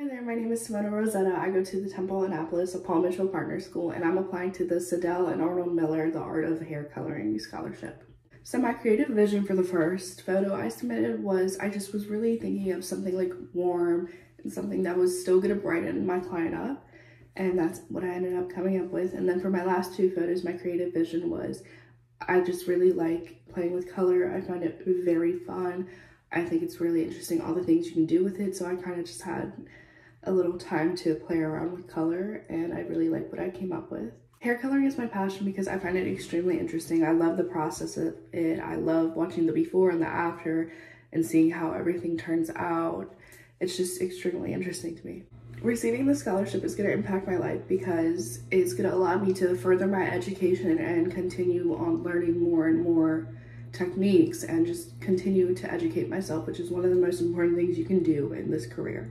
Hi there, my name is Simona Rosetta. I go to the Temple Annapolis of Paul Mitchell Partner School and I'm applying to the Sydell and Arnold Miller The Art of Hair Coloring Scholarship. So my creative vision for the first photo I submitted was I just was really thinking of something like warm and something that was still gonna brighten my client up. And that's what I ended up coming up with. And then for my last two photos, my creative vision was I just really like playing with color. I find it very fun. I think it's really interesting all the things you can do with it. So I kind of just had a little time to play around with color and I really like what I came up with. Hair coloring is my passion because I find it extremely interesting. I love the process of it. I love watching the before and the after and seeing how everything turns out. It's just extremely interesting to me. Receiving the scholarship is going to impact my life because it's going to allow me to further my education and continue on learning more and more techniques and just continue to educate myself, which is one of the most important things you can do in this career.